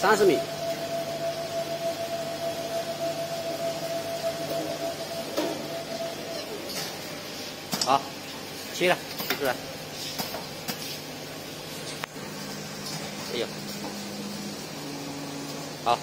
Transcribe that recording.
三十米。好，切了，切出来，哎呦，好。